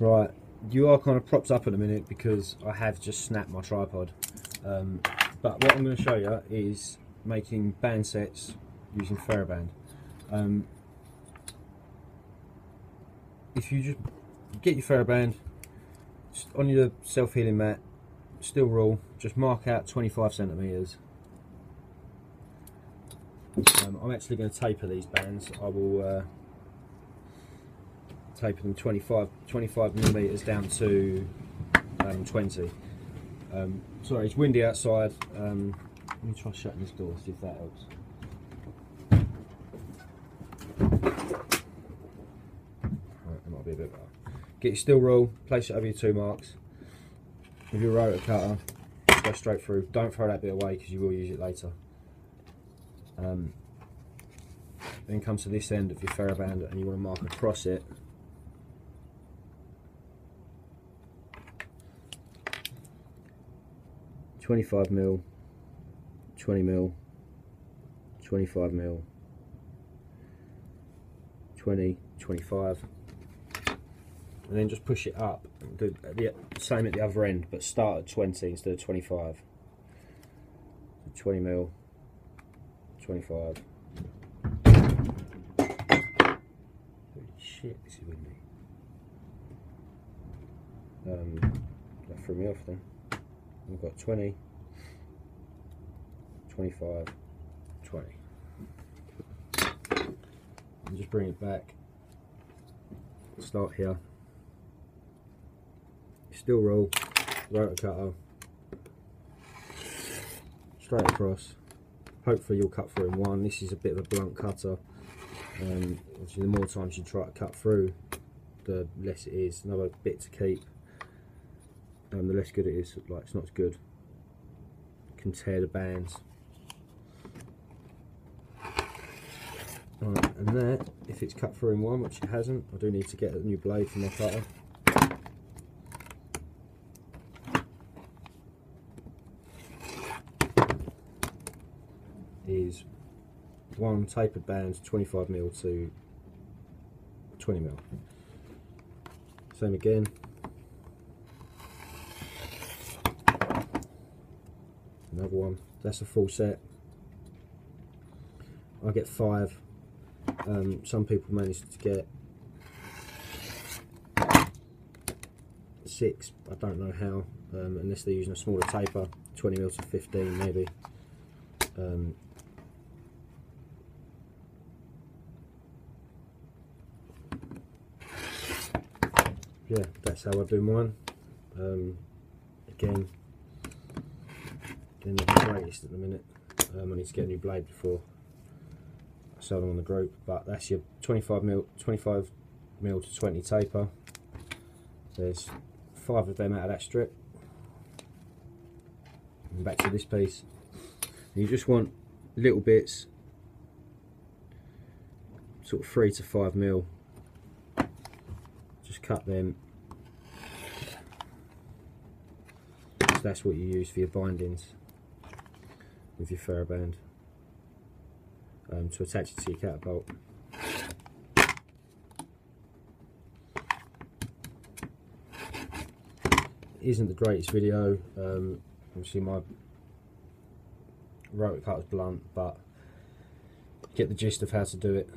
Right, you are kind of propped up at the minute because I have just snapped my tripod. Um, but what I'm going to show you is making band sets using TheraBand. Um, if you just get your just on your self-healing mat, steel rule, just mark out 25 centimeters. Um, I'm actually going to taper these bands. I will uh, taper them 25, 25 millimeters down to um, 20. Um, sorry, it's windy outside. Um, let me try shutting this door, see if that helps. Right, that might be a bit better. Get your steel rule, place it over your two marks. With your rotor cutter, go straight through. Don't throw that bit away because you will use it later. Um, then come to this end of your TheraBand and you want to mark across it. Twenty-five mil, twenty mil, twenty-five mil, 20, 25 and then just push it up do the same at the other end but start at 20 instead of 25 20 mil 25 holy shit this is windy. Um, that threw me off then we've got 20 25 20 and just bring it back. Start here. Steel rule. Rotor cutter straight across. Hopefully you'll cut through in one. This is a bit of a blunt cutter. Um, obviously the more times you try to cut through the less it is. Another bit to keep and um, the less good it is like it's not as good can tear the bands Right, and that, if it's cut through in one, which it hasn't, I do need to get a new blade for my cutter. Is one tapered band 25 mil to 20 mil. Same again. Another one. That's a full set. I get five um, some people manage to get six. I don't know how, um, unless they're using a smaller taper, 20 mil to 15 maybe. Um, yeah, that's how I do mine. Um, again, again, not the greatest at the minute. Um, I need to get a new blade before I sell them on the group. But that's your 25 mil 25 mil to 20 taper. There's five of them out of that strip. And back to this piece. And you just want little bits. Sort of three to five mil. Just cut them. That's what you use for your bindings with your TheraBand um, to attach it to your catapult. Isn't the greatest video, um, obviously my rotor cut is blunt, but get the gist of how to do it.